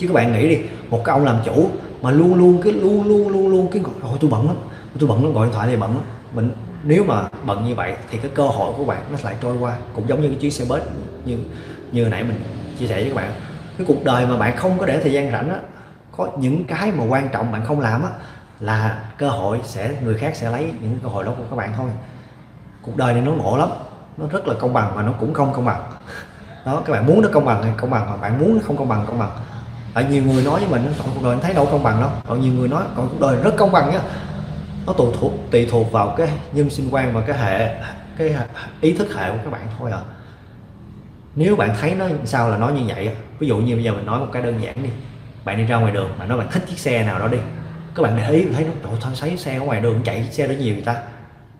chứ các bạn nghĩ đi, một cái ông làm chủ mà luôn luôn cái, luôn luôn luôn luôn cái gọi tôi bận lắm. Tôi bận lắm, gọi điện thoại này bận lắm. Mình, nếu mà bận như vậy thì cái cơ hội của bạn nó lại trôi qua. Cũng giống như cái chuyến xe bus như như nãy mình chia sẻ với các bạn. Cái cuộc đời mà bạn không có để thời gian rảnh á, có những cái mà quan trọng bạn không làm á, là cơ hội sẽ, người khác sẽ lấy những cơ hội đó của các bạn thôi. Cuộc đời này nó ngộ lắm. Nó rất là công bằng và nó cũng không công bằng. Đó, các bạn muốn nó công bằng thì công bằng mà bạn muốn nó không công bằng công bằng tại nhiều người nói với mình còn cuộc đời thấy đâu công bằng đâu. Còn nhiều người nói còn cuộc đời rất công bằng nhá nó tùy thuộc tùy thuộc vào cái nhân sinh quan và cái hệ, cái ý thức hệ của các bạn thôi à. Nếu bạn thấy nó sao là nói như vậy ví dụ như bây giờ mình nói một cái đơn giản đi. Bạn đi ra ngoài đường mà nói bạn thích chiếc xe nào đó đi. Các bạn để ý thấy nó, trời sao thấy xe ở ngoài đường chạy xe đó nhiều người ta?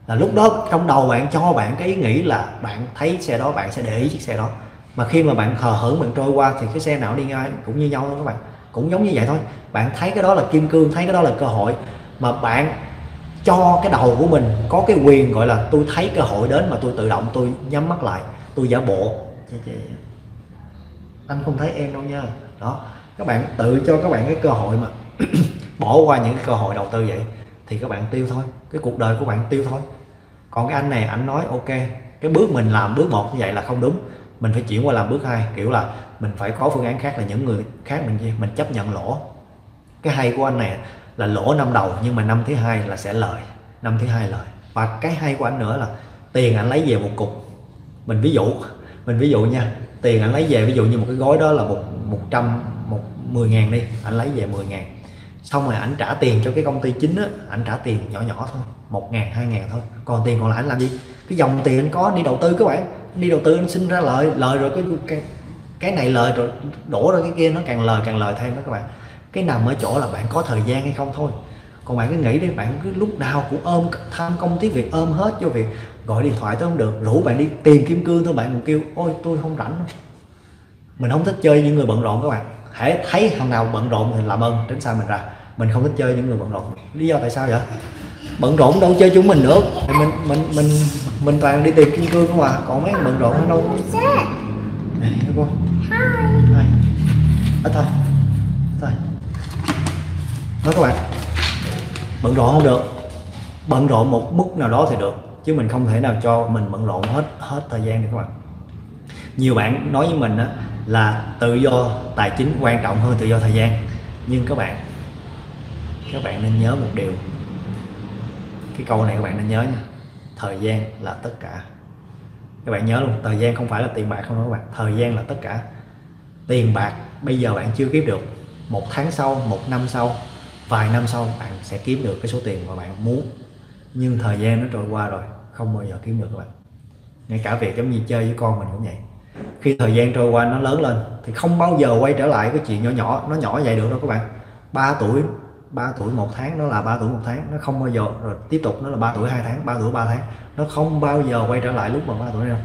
Là lúc đó trong đầu bạn cho bạn cái ý nghĩ là bạn thấy xe đó, bạn sẽ để ý chiếc xe đó mà khi mà bạn hờ hững, bạn trôi qua thì cái xe nào đi ngay cũng như nhau thôi các bạn. Cũng giống như vậy thôi. Bạn thấy cái đó là kim cương, thấy cái đó là cơ hội. Mà bạn cho cái đầu của mình có cái quyền gọi là tôi thấy cơ hội đến mà tôi tự động tôi nhắm mắt lại, tôi giả bộ. Anh không thấy em đâu nha. Đó. Các bạn tự cho các bạn cái cơ hội mà bỏ qua những cơ hội đầu tư vậy thì các bạn tiêu thôi. Cái cuộc đời của bạn tiêu thôi. Còn cái anh này anh nói, ok, cái bước mình làm bước một như vậy là không đúng mình phải chuyển qua làm bước hai, kiểu là mình phải có phương án khác là những người khác mình mình chấp nhận lỗ. Cái hay của anh này là lỗ năm đầu, nhưng mà năm thứ hai là sẽ lời, năm thứ hai lời. Và cái hay của anh nữa là tiền anh lấy về một cục. Mình ví dụ, mình ví dụ nha, tiền anh lấy về, ví dụ như một cái gói đó là một một trăm, một mười ngàn đi, anh lấy về 10 ngàn. Xong rồi anh trả tiền cho cái công ty chính á anh trả tiền nhỏ nhỏ thôi, một ngàn, hai ngàn thôi. Còn tiền còn lại anh làm gì? Cái dòng tiền anh có đi đầu tư các bạn đi đầu tư nó sinh ra lợi lợi rồi cái cái, cái này lợi rồi đổ ra cái kia nó càng lời càng lời thêm đó các bạn. Cái nằm ở chỗ là bạn có thời gian hay không thôi. Còn bạn cứ nghĩ đi bạn cứ lúc nào cũng ôm tham công tiếc việc ôm hết cho việc gọi điện thoại tới không được rủ bạn đi tìm kim cương thôi bạn còn kêu ôi tôi không rảnh mình không thích chơi những người bận rộn các bạn. Hãy thấy thằng nào bận rộn thì làm ơn tránh xa mình ra. Mình không thích chơi những người bận rộn. Lý do tại sao vậy? Bận rộn đâu chơi chúng mình nữa thì mình mình mình mình toàn đi tìm kim cương không à. Còn mấy bận rộn đâu. Này cô. Hai ít thôi. Thôi. Nói các bạn bận rộn không được. Bận rộn một mức nào đó thì được. Chứ mình không thể nào cho mình bận rộn hết hết thời gian được các bạn. Nhiều bạn nói với mình á là tự do tài chính quan trọng hơn tự do thời gian. Nhưng các bạn các bạn nên nhớ một điều cái câu này các bạn nên nhớ nha. Thời gian là tất cả. Các bạn nhớ luôn, thời gian không phải là tiền bạc không đó các bạn. Thời gian là tất cả. Tiền bạc bây giờ bạn chưa kiếm được. Một tháng sau, một năm sau, vài năm sau bạn sẽ kiếm được cái số tiền mà bạn muốn. Nhưng thời gian nó trôi qua rồi, không bao giờ kiếm được các bạn. Ngay cả việc giống như chơi với con mình cũng vậy. Khi thời gian trôi qua nó lớn lên, thì không bao giờ quay trở lại cái chuyện nhỏ nhỏ, nó nhỏ vậy được đâu các bạn. 3 tuổi 3 tuổi một tháng, nó là 3 tuổi một tháng, nó không bao giờ, rồi tiếp tục nó là 3 tuổi hai tháng 3 tuổi 3 tháng, nó không bao giờ quay trở lại lúc mà 3 tuổi đâu.